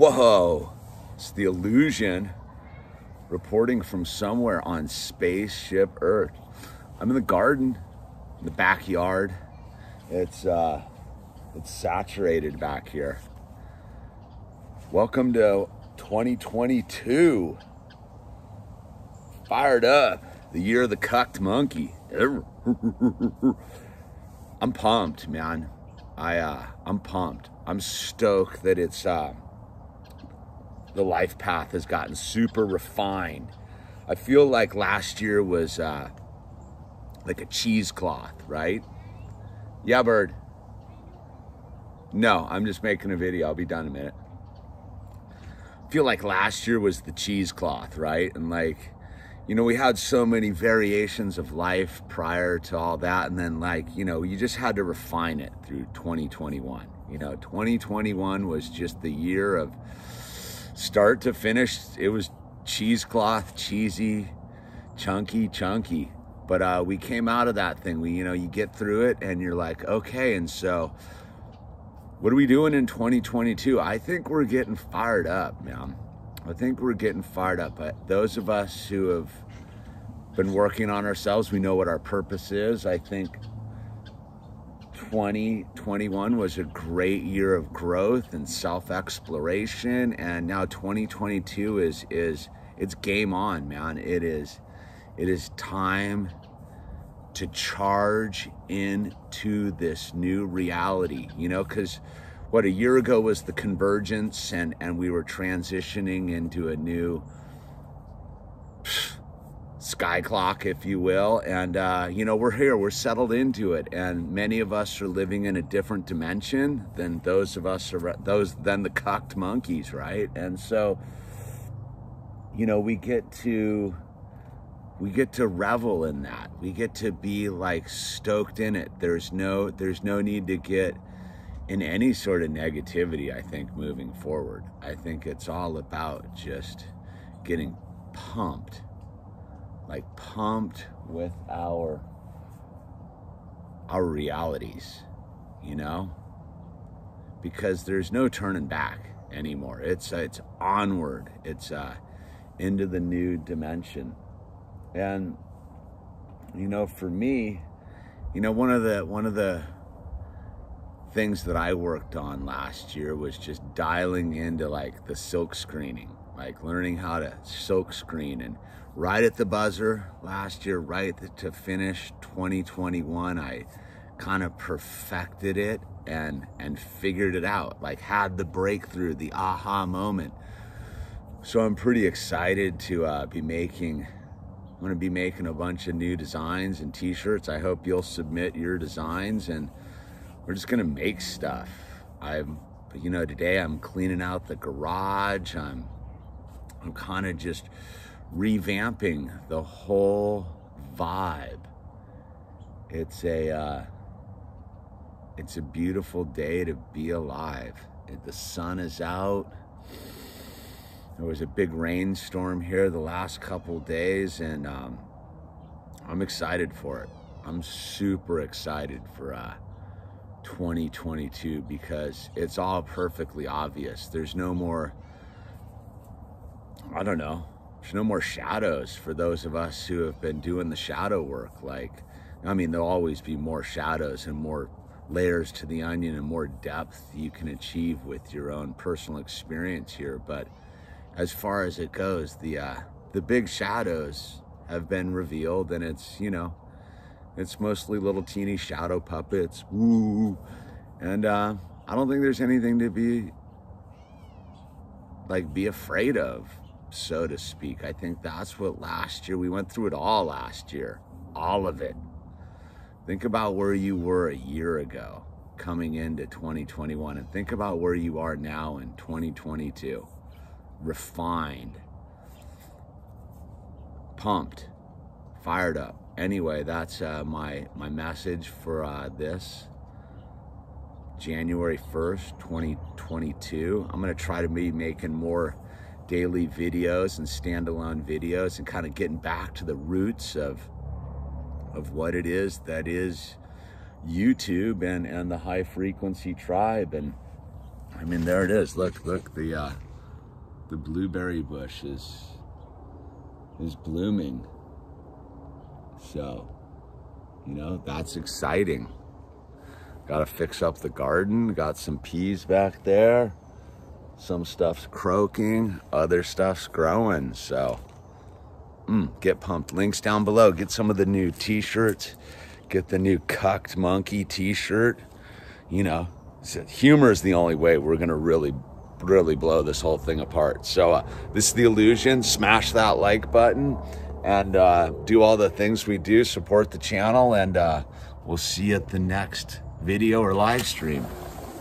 Whoa, it's the illusion reporting from somewhere on spaceship Earth. I'm in the garden, in the backyard. It's uh, it's saturated back here. Welcome to 2022. Fired up, the year of the cucked monkey. I'm pumped, man. I uh, I'm pumped. I'm stoked that it's uh, the life path has gotten super refined. I feel like last year was uh, like a cheesecloth, right? Yeah, bird. No, I'm just making a video. I'll be done in a minute. I feel like last year was the cheesecloth, right? And like, you know, we had so many variations of life prior to all that. And then, like, you know, you just had to refine it through 2021. You know, 2021 was just the year of start to finish, it was cheesecloth, cheesy, chunky, chunky. But uh, we came out of that thing. We, you know, you get through it and you're like, okay. And so, what are we doing in 2022? I think we're getting fired up, man. I think we're getting fired up. But those of us who have been working on ourselves, we know what our purpose is. I think 2021 was a great year of growth and self-exploration and now 2022 is is it's game on man. It is it is time to charge into this new reality you know because what a year ago was the convergence and and we were transitioning into a new sky clock, if you will. And, uh, you know, we're here, we're settled into it. And many of us are living in a different dimension than those of us are, those, than the cocked monkeys, right? And so, you know, we get to, we get to revel in that. We get to be like stoked in it. There's no, there's no need to get in any sort of negativity, I think, moving forward. I think it's all about just getting pumped like pumped with our our realities, you know? Because there's no turning back anymore. It's uh, it's onward. It's uh into the new dimension. And you know, for me, you know, one of the one of the things that I worked on last year was just dialing into like the silk screening, like learning how to silk screen and right at the buzzer last year, right to finish 2021, I kind of perfected it and and figured it out. Like had the breakthrough, the aha moment. So I'm pretty excited to uh, be making. I'm going to be making a bunch of new designs and T-shirts. I hope you'll submit your designs, and we're just going to make stuff. I'm, you know, today I'm cleaning out the garage. I'm, I'm kind of just revamping the whole vibe. It's a uh, it's a beautiful day to be alive. The sun is out. There was a big rainstorm here the last couple days, and um, I'm excited for it. I'm super excited for uh, 2022 because it's all perfectly obvious. There's no more, I don't know, there's no more shadows for those of us who have been doing the shadow work. Like, I mean, there'll always be more shadows and more layers to the onion and more depth you can achieve with your own personal experience here. But as far as it goes, the uh, the big shadows have been revealed, and it's you know, it's mostly little teeny shadow puppets. Woo! And uh, I don't think there's anything to be like be afraid of so to speak. I think that's what last year, we went through it all last year, all of it. Think about where you were a year ago coming into 2021 and think about where you are now in 2022. Refined, pumped, fired up. Anyway, that's uh, my, my message for uh, this. January 1st, 2022. I'm going to try to be making more daily videos and standalone videos and kind of getting back to the roots of of what it is that is YouTube and and the high frequency tribe and I mean there it is look look the uh the blueberry bush is is blooming. So, you know, that's exciting. Got to fix up the garden. Got some peas back there. Some stuff's croaking, other stuff's growing. So, mm, get pumped. Links down below. Get some of the new t-shirts. Get the new cucked monkey t-shirt. You know, humor is the only way we're going to really really blow this whole thing apart. So uh, this is The Illusion. Smash that like button and uh, do all the things we do. Support the channel and uh, we'll see you at the next video or live stream.